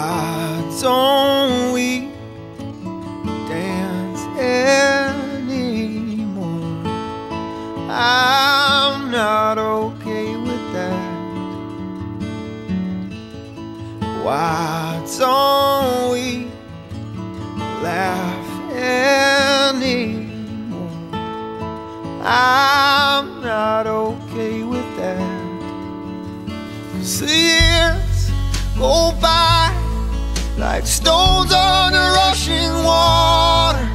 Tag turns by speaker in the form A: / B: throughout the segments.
A: Why don't we dance anymore? I'm not okay with that. Why don't we laugh anymore? I'm not okay with that. Cause years go by like stones on the rushing water.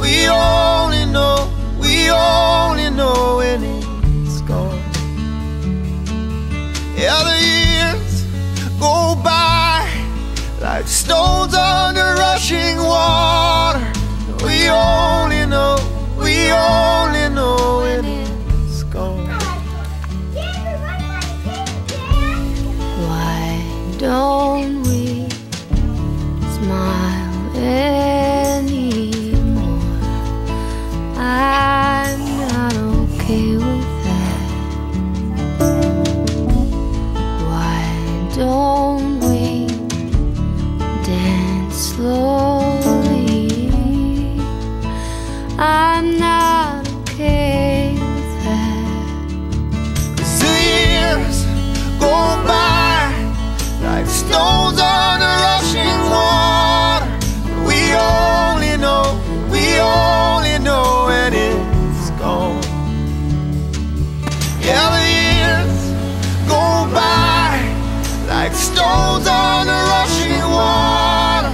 A: We only know, we only know when it's gone. Yeah, the years go by like stones on the rushing
B: smile anymore? I'm not okay with that. Why don't we dance slowly? I'm not
A: like stones on the rushing water.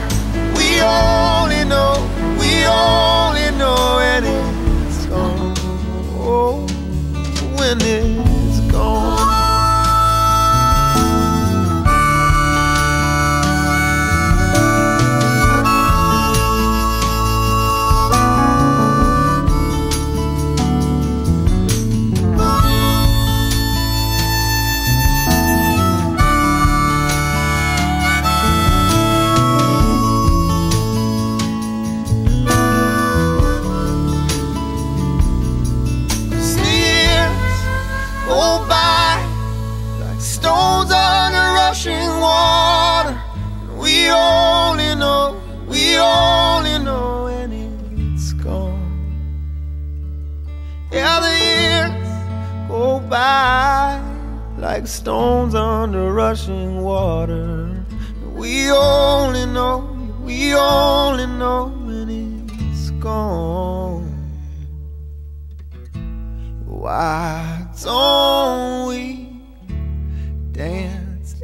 A: We only know, we only know when it's gone. Oh, when it's by like stones on the rushing water. We only know, we only know when it's gone. Why don't we dance